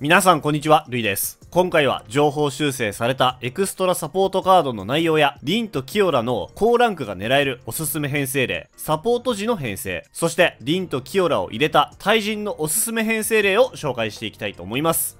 皆さんこんにちは、ルイです。今回は情報修正されたエクストラサポートカードの内容や、リンとキオラの高ランクが狙えるおすすめ編成例、サポート時の編成、そしてリンとキオラを入れた対人のおすすめ編成例を紹介していきたいと思います。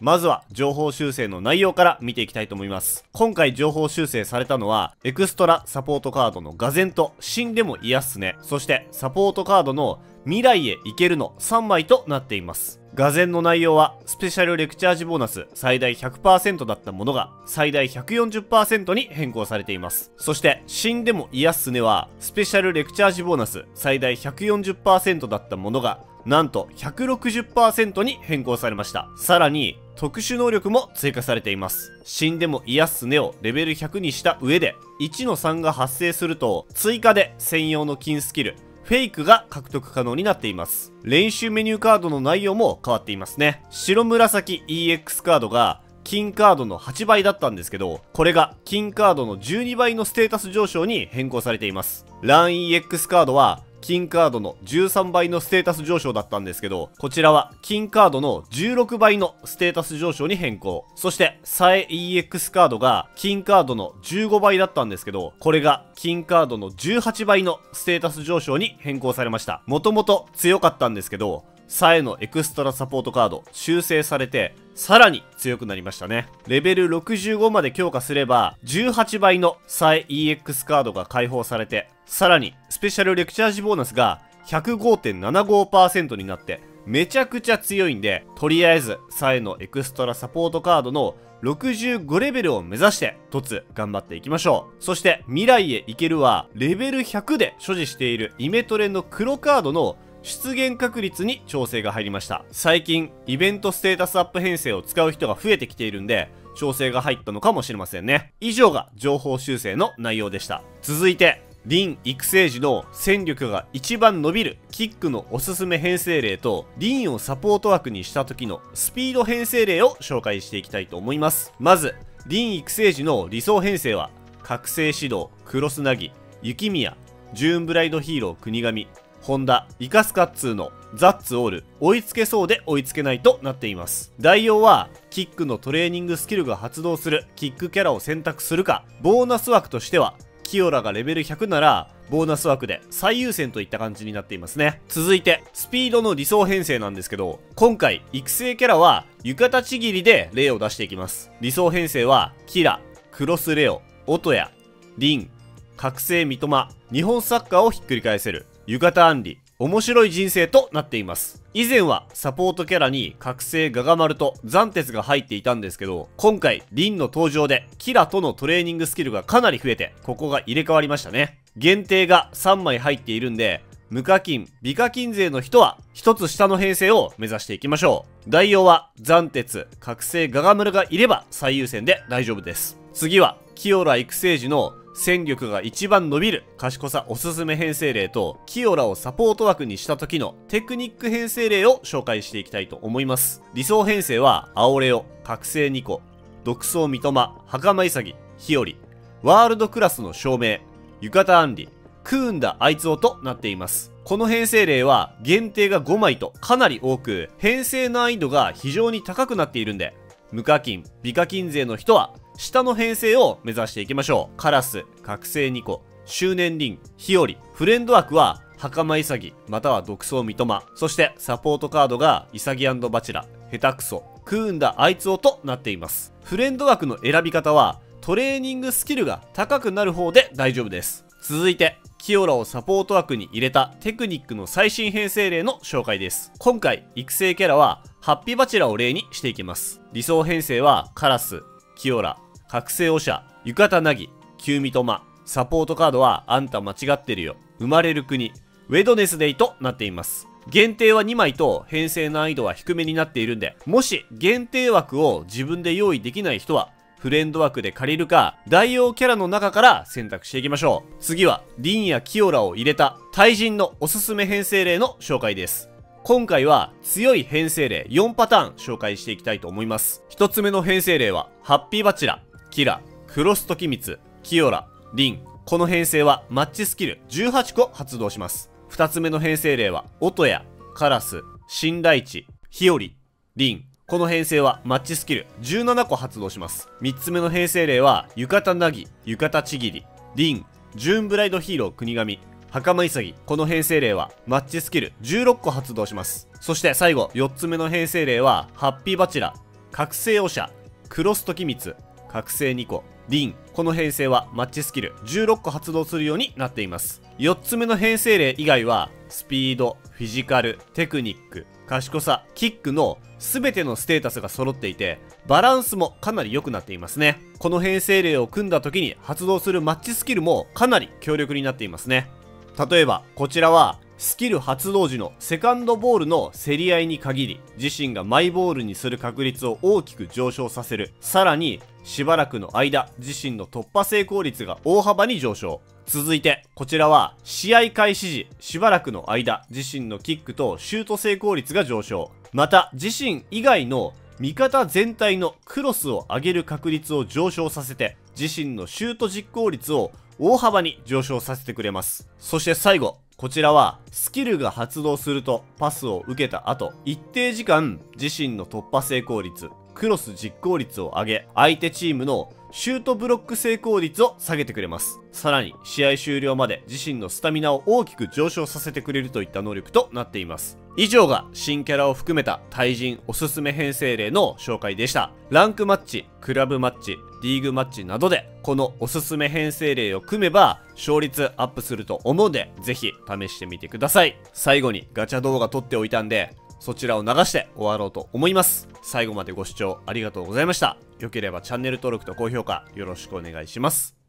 まずは情報修正の内容から見ていきたいと思います。今回情報修正されたのは、エクストラサポートカードのガゼンと死んでも癒すね、そしてサポートカードの未来へ行けるの3枚となっています。ガゼンの内容は、スペシャルレクチャージボーナス最大100%だったものが、最大140%に変更されています。そして、死んでも癒すねは、スペシャルレクチャージボーナス最大140%だったものが、なんと160%に変更されました。さらに、特殊能力も追加されています。死んでも癒すねをレベル100にした上で、1の3が発生すると、追加で専用の金スキル、フェイクが獲得可能になっています。練習メニューカードの内容も変わっていますね。白紫 EX カードが金カードの8倍だったんですけど、これが金カードの12倍のステータス上昇に変更されています。ラン EX カードは金カードの13倍のステータス上昇だったんですけど、こちらは金カードの16倍のステータス上昇に変更。そして、サエ EX カードが金カードの15倍だったんですけど、これが金カードの18倍のステータス上昇に変更されました。もともと強かったんですけど、サエのエクストラサポートカード修正されて、さらに強くなりましたね。レベル65まで強化すれば、18倍のサエ EX カードが解放されて、さらにスペシャルレクチャージボーナスが105.75%になって、めちゃくちゃ強いんで、とりあえず、サエのエクストラサポートカードの65レベルを目指して、突頑張っていきましょう。そして、未来へ行けるは、レベル100で所持しているイメトレの黒カードの出現確率に調整が入りました。最近、イベントステータスアップ編成を使う人が増えてきているんで、調整が入ったのかもしれませんね。以上が情報修正の内容でした。続いて、リン育成時の戦力が一番伸びるキックのおすすめ編成例とリンをサポート枠にした時のスピード編成例を紹介していきたいと思いますまずリン育成時の理想編成は覚醒指導クロスナギ雪宮ジューンブライドヒーロー国神ホンダイカスカッツーのザッツオール追いつけそうで追いつけないとなっています代用はキックのトレーニングスキルが発動するキックキャラを選択するかボーナス枠としてはキオラがレベル100なら、ボーナス枠で最優先といった感じになっていますね。続いて、スピードの理想編成なんですけど、今回、育成キャラは、浴衣ちぎりで例を出していきます。理想編成は、キラ、クロスレオ、オトヤ、リン、覚醒三笘、日本サッカーをひっくり返せる、浴衣アンリ、面白い人生となっています。以前はサポートキャラに覚醒ガガマルと残鉄が入っていたんですけど、今回リンの登場でキラとのトレーニングスキルがかなり増えて、ここが入れ替わりましたね。限定が3枚入っているんで、無課金、美課金税の人は一つ下の編成を目指していきましょう。代用は残鉄、覚醒ガガマルがいれば最優先で大丈夫です。次は、キオラ育成時の戦力が一番伸びる賢さおすすめ編成例とキオラをサポート枠にした時のテクニック編成例を紹介していきたいと思います。理想編成はアオレオ覚醒2個独走三笘袴潔日和ワールドクラスの証明浴衣アンリクーンダあいつをとなっています。この編成例は限定が5枚とかなり多く編成難易度が非常に高くなっているんで無課金美課金税の人は下の編成を目指していきましょう。カラス、覚醒2個、周年輪、日和、フレンド枠は、袴潔、または独走三笘、そしてサポートカードが、潔バチラ、下手くそ、クーンダあいつをとなっています。フレンド枠の選び方は、トレーニングスキルが高くなる方で大丈夫です。続いて、キオラをサポート枠に入れたテクニックの最新編成例の紹介です。今回、育成キャラは、ハッピーバチラを例にしていきます。理想編成は、カラス、キオラ、覚醒オシャ、浴衣なぎ、キューミトマ、サポートカードはあんた間違ってるよ、生まれる国、ウェドネスデイとなっています。限定は2枚と編成難易度は低めになっているんで、もし限定枠を自分で用意できない人は、フレンド枠で借りるか、代用キャラの中から選択していきましょう。次は、リンやキオラを入れた対人のおすすめ編成例の紹介です。今回は強い編成例4パターン紹介していきたいと思います。一つ目の編成例は、ハッピーバチラ、キラ、クロストキミツ、キオラ、リン。この編成はマッチスキル18個発動します。二つ目の編成例は、オトヤ、カラス、新大地、ヒオリ、リン。この編成はマッチスキル17個発動します。3つ目の編成例は、浴衣なぎ、浴衣ちぎり、リン、ジューンブライドヒーロー国神、袴潔。この編成例は、マッチスキル16個発動します。そして最後、4つ目の編成例は、ハッピーバチラ、覚醒オシャ、クロス時光、覚醒2個、リン。この編成はマッチスキル16個発動するようになっています。4つ目の編成例以外は、スピード、フィジカル、テクニック、賢さ、キックの全てのステータスが揃っていて、バランスもかなり良くなっていますね。この編成例を組んだ時に発動するマッチスキルもかなり強力になっていますね。例えば、こちらは、スキル発動時のセカンドボールの競り合いに限り、自身がマイボールにする確率を大きく上昇させる。さらに、しばらくの間、自身の突破成功率が大幅に上昇。続いて、こちらは、試合開始時、しばらくの間、自身のキックとシュート成功率が上昇。また、自身以外の味方全体のクロスを上げる確率を上昇させて、自身のシュート実行率を大幅に上昇させてくれます。そして最後、こちらはスキルが発動するとパスを受けた後、一定時間自身の突破成功率、クロス実行率を上げ、相手チームのシュートブロック成功率を下げてくれます。さらに、試合終了まで自身のスタミナを大きく上昇させてくれるといった能力となっています。以上が新キャラを含めた対人おすすめ編成例の紹介でした。ランクマッチ、クラブマッチ、リーグマッチなどでこのおすすめ編成例を組めば勝率アップすると思うんでぜひ試してみてください。最後にガチャ動画撮っておいたんでそちらを流して終わろうと思います。最後までご視聴ありがとうございました。良ければチャンネル登録と高評価よろしくお願いします。